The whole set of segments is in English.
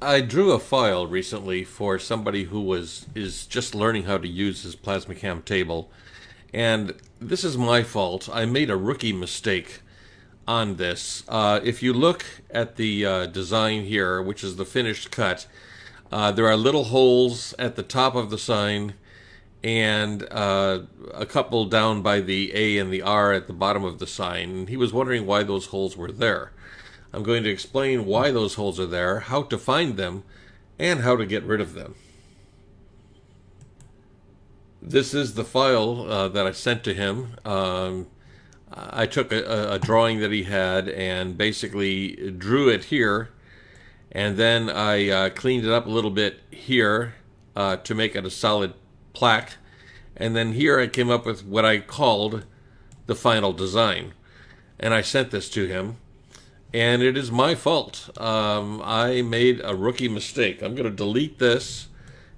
I drew a file recently for somebody who was is just learning how to use his Plasmacam table, and this is my fault. I made a rookie mistake on this. Uh, if you look at the uh, design here, which is the finished cut, uh, there are little holes at the top of the sign and uh, a couple down by the A and the R at the bottom of the sign. He was wondering why those holes were there. I'm going to explain why those holes are there, how to find them, and how to get rid of them. This is the file uh, that I sent to him. Um, I took a, a, drawing that he had and basically drew it here, and then I uh, cleaned it up a little bit here uh, to make it a solid plaque. And then here I came up with what I called the final design. And I sent this to him. And it is my fault. Um, I made a rookie mistake. I'm going to delete this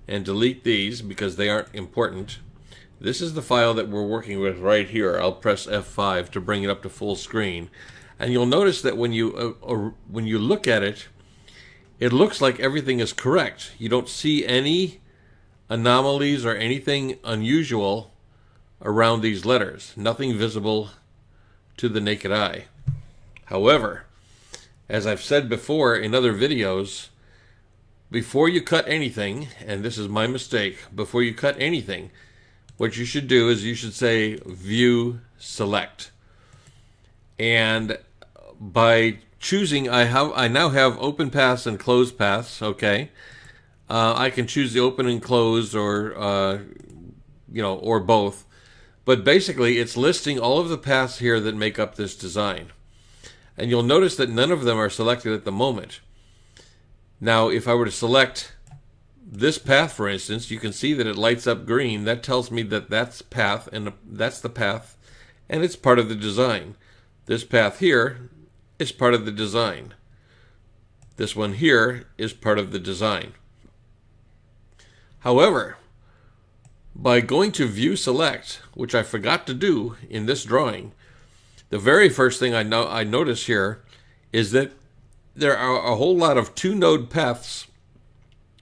and delete these because they aren't important. This is the file that we're working with right here. I'll press F5 to bring it up to full screen. And you'll notice that when you uh, when you look at it, it looks like everything is correct. You don't see any anomalies or anything unusual around these letters. Nothing visible to the naked eye. However, as I've said before in other videos, before you cut anything, and this is my mistake, before you cut anything, what you should do is you should say view select. And by choosing, I have I now have open paths and closed paths, okay? Uh, I can choose the open and closed or, uh, you know, or both. But basically, it's listing all of the paths here that make up this design. And you'll notice that none of them are selected at the moment. Now, if I were to select this path, for instance, you can see that it lights up green. That tells me that that's path, and uh, that's the path, and it's part of the design. This path here is part of the design. This one here is part of the design. However, by going to View Select, which I forgot to do in this drawing, the very first thing I, know, I notice here is that there are a whole lot of two node paths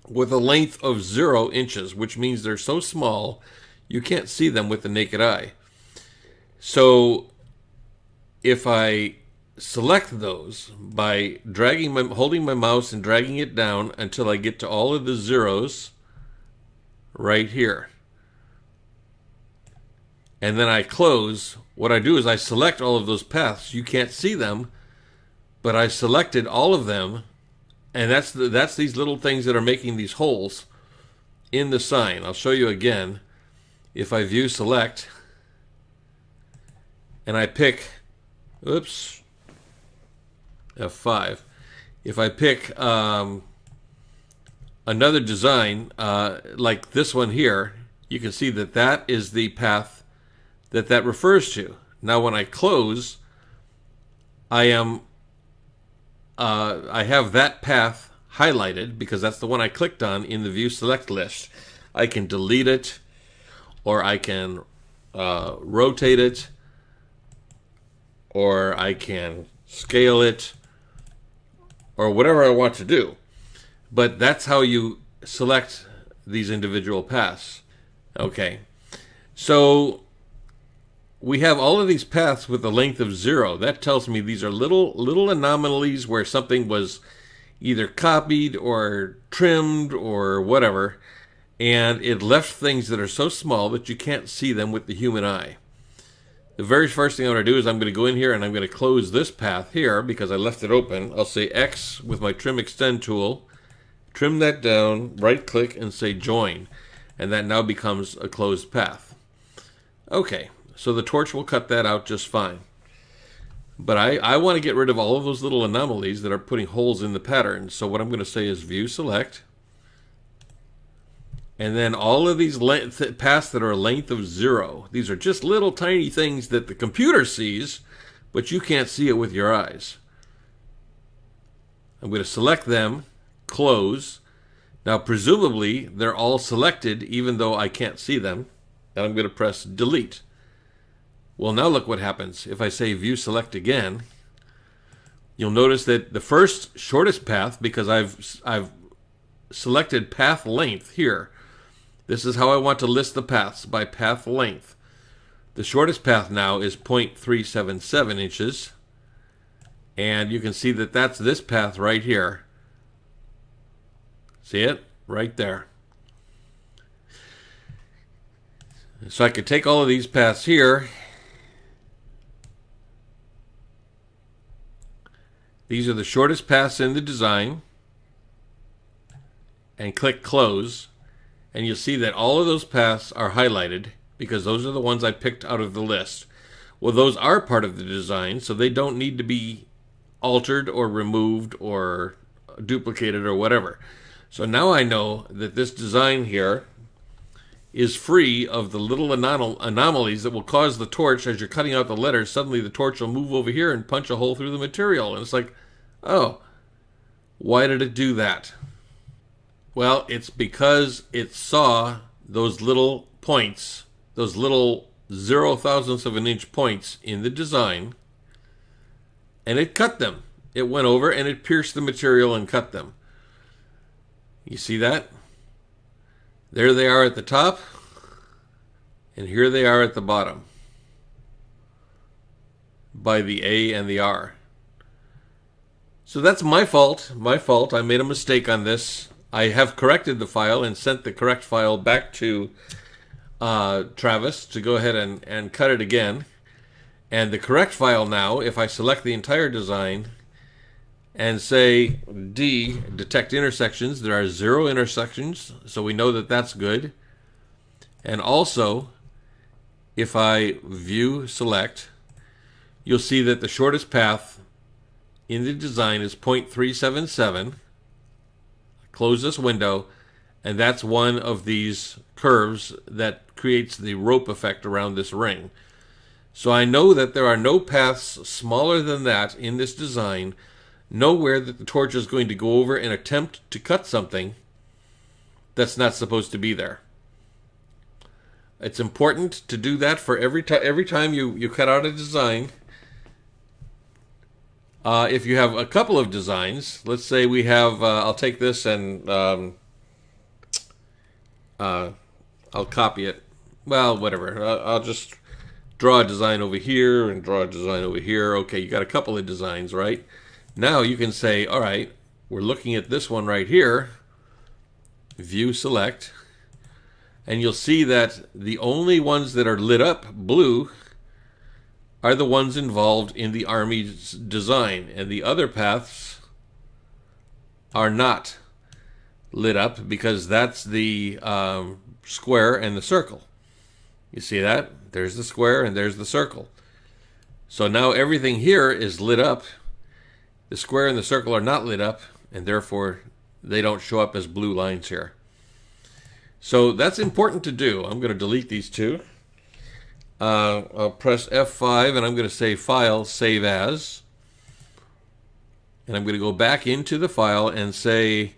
with a length of zero inches, which means they're so small you can't see them with the naked eye. So if I select those by dragging my holding my mouse and dragging it down until I get to all of the zeros right here. And then I close. What I do is I select all of those paths. You can't see them, but I selected all of them. And that's the, that's these little things that are making these holes in the sign. I'll show you again. If I view select and I pick, oops, F5. If I pick um, another design uh, like this one here, you can see that that is the path that that refers to. Now when I close, I am uh, I have that path highlighted because that's the one I clicked on in the view select list. I can delete it or I can uh, rotate it or I can scale it or whatever I want to do. But that's how you select these individual paths. Okay. So we have all of these paths with a length of zero. That tells me these are little little anomalies where something was either copied or trimmed or whatever, and it left things that are so small that you can't see them with the human eye. The very first thing I'm going to do is I'm going to go in here and I'm going to close this path here because I left it open. I'll say X with my trim extend tool Trim that down, right click and say join, and that now becomes a closed path. Okay, so the torch will cut that out just fine. But I, I want to get rid of all of those little anomalies that are putting holes in the pattern. So what I'm going to say is view select. And then all of these length, paths that are a length of zero. These are just little tiny things that the computer sees, but you can't see it with your eyes. I'm going to select them close. Now, presumably, they're all selected even though I can't see them. And I'm going to press delete. Well, now look what happens. If I say view select again, you'll notice that the first shortest path, because I've, I've selected path length here. This is how I want to list the paths by path length. The shortest path now is 0.377 inches. And you can see that that's this path right here. See it? Right there. So I could take all of these paths here. These are the shortest paths in the design. And click close. And you'll see that all of those paths are highlighted because those are the ones I picked out of the list. Well, those are part of the design, so they don't need to be altered or removed or duplicated or whatever. So now I know that this design here is free of the little anom anomalies that will cause the torch as you're cutting out the letters. Suddenly the torch will move over here and punch a hole through the material. And it's like, oh, why did it do that? Well, it's because it saw those little points, those little zero thousandths of an inch points in the design, and it cut them. It went over and it pierced the material and cut them. You see that? There they are at the top, and here they are at the bottom by the A and the R. So that's my fault. My fault. I made a mistake on this. I have corrected the file and sent the correct file back to uh, Travis to go ahead and, and cut it again. And the correct file now, if I select the entire design, and say D, detect intersections. There are zero intersections, so we know that that's good. And also, if I view select, you'll see that the shortest path in the design is 0.377. Close this window, and that's one of these curves that creates the rope effect around this ring. So I know that there are no paths smaller than that in this design nowhere that the torch is going to go over and attempt to cut something that's not supposed to be there. It's important to do that for every time every time you, you cut out a design. Uh, if you have a couple of designs, let's say we have, uh, I'll take this and um, uh, I'll copy it. Well, whatever. I'll just draw a design over here and draw a design over here. Okay, you got a couple of designs, right? Now you can say, all right, we're looking at this one right here, view select, and you'll see that the only ones that are lit up blue are the ones involved in the Army's design, and the other paths are not lit up because that's the um, square and the circle. You see that? There's the square and there's the circle. So now everything here is lit up the square and the circle are not lit up, and therefore they don't show up as blue lines here. So that's important to do. I'm going to delete these two. Uh, I'll press F5 and I'm going to say File, Save As. And I'm going to go back into the file and say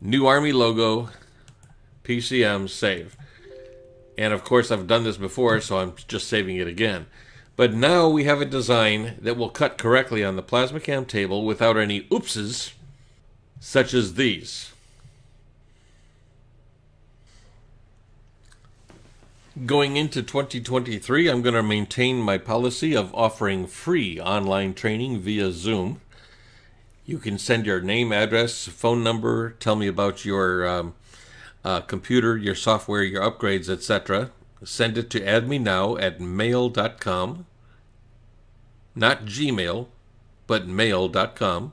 New Army Logo, PCM, Save. And of course I've done this before, so I'm just saving it again. But now we have a design that will cut correctly on the PlasmaCam table without any oopses, such as these. Going into 2023, I'm going to maintain my policy of offering free online training via Zoom. You can send your name, address, phone number, tell me about your um, uh, computer, your software, your upgrades, etc send it to add me now at mail.com. Not Gmail, but mail.com.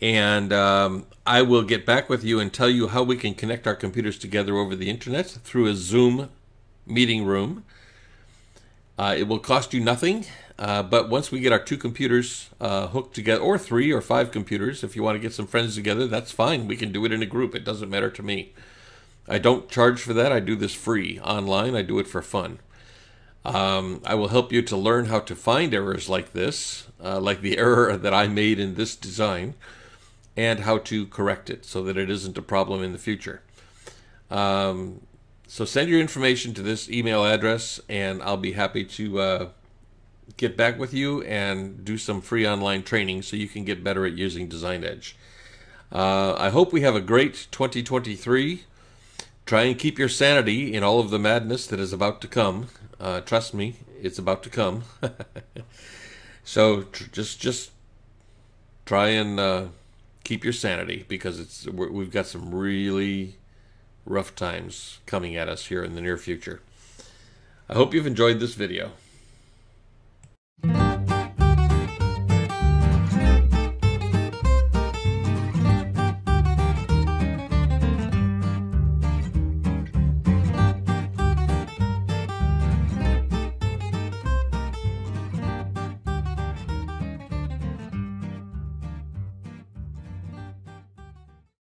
And um, I will get back with you and tell you how we can connect our computers together over the internet through a Zoom meeting room. Uh, it will cost you nothing, uh, but once we get our two computers uh, hooked together, or three or five computers, if you want to get some friends together, that's fine. We can do it in a group. It doesn't matter to me. I don't charge for that. I do this free online. I do it for fun. Um, I will help you to learn how to find errors like this, uh, like the error that I made in this design, and how to correct it so that it isn't a problem in the future. Um, so send your information to this email address, and I'll be happy to uh, get back with you and do some free online training so you can get better at using Design Edge. Uh, I hope we have a great 2023. Try and keep your sanity in all of the madness that is about to come. Uh, trust me, it's about to come. so just just try and uh, keep your sanity because it's we've got some really rough times coming at us here in the near future. I hope you've enjoyed this video.